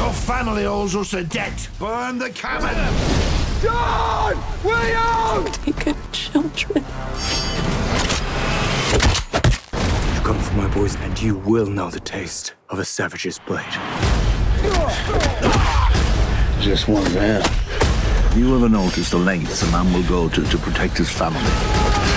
Your family owes us a debt. Burn the cabin. John! William! Take children. You come for my boys, and you will know the taste of a savage's blade. Just one man. You ever notice the lengths a man will go to to protect his family?